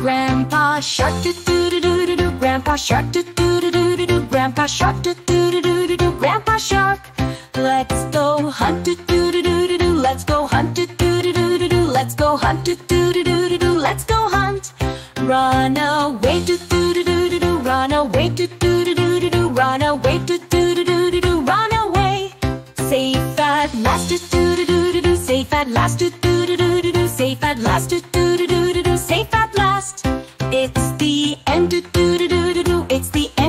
Grandpa shark do do do do do do Grandpa shark do do do do do do Grandpa shark do do do do do do Grandpa shark. Let's go hunt do do do do do do Let's go hunt do do do do do do Let's go hunt do do do do do do Let's go hunt. Run away do do do do do do Run away do do do do do do Run away do do do do do do Run away. Safe at last do do do do do Safe at last do do do do do Safe at last do do do do do do. It's the